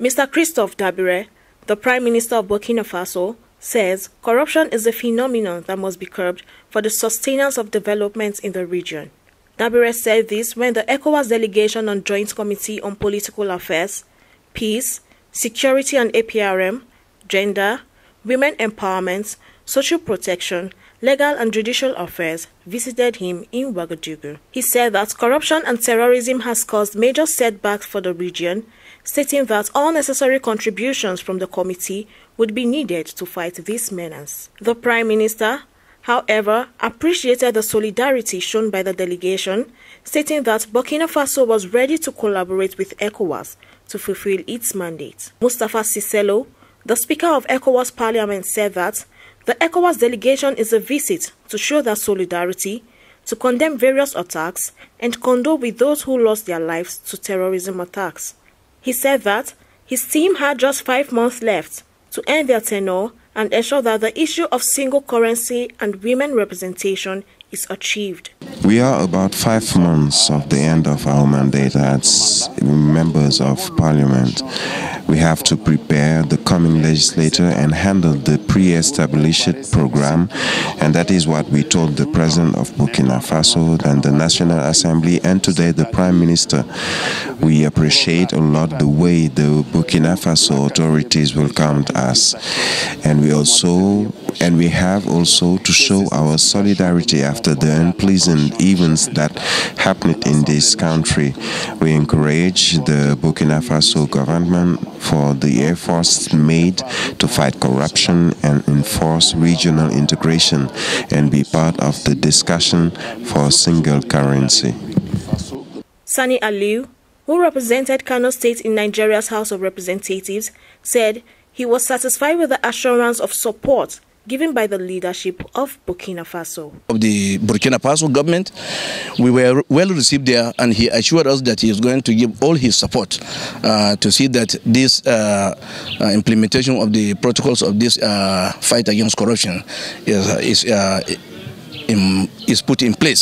Mr. Christophe Dabire, the Prime Minister of Burkina Faso, says corruption is a phenomenon that must be curbed for the sustenance of development in the region. Dabire said this when the ECOWAS delegation on Joint Committee on Political Affairs, Peace, Security and APRM, Gender, Women Empowerment, Social Protection, Legal and Judicial Affairs visited him in Ouagadougou. He said that corruption and terrorism has caused major setbacks for the region, stating that all necessary contributions from the committee would be needed to fight this menace. The Prime Minister, however, appreciated the solidarity shown by the delegation, stating that Burkina Faso was ready to collaborate with ECOWAS to fulfill its mandate. Moustapha Cisse-Lo, the Speaker of ECOWAS Parliament, said that the ECOWAS delegation is a visit to show their solidarity, to condemn various attacks, and condole with those who lost their lives to terrorism attacks. He said that his team had just five months left to end their tenure and ensure that the issue of single currency and women representation is achieved. We are about five months of the end of our mandate as members of parliament. We have to prepare the coming legislature and handle the pre-established program and that is what we told the president of Burkina Faso and the National Assembly and today the Prime Minister. We appreciate a lot the way the Burkina Faso authorities welcomed us and we also and we have also to show our solidarity after the unpleasant events that happened in this country. We encourage the Burkina Faso government for the efforts made to fight corruption and enforce regional integration and be part of the discussion for a single currency. Sani Aliyu, who represented Kano State in Nigeria's House of Representatives, said he was satisfied with the assurance of support given by the leadership of Burkina Faso. Of the Burkina Faso government, we were well received there and he assured us that he is going to give all his support uh, to see that this uh, uh, implementation of the protocols of this uh, fight against corruption is, uh, is, in, is put in place.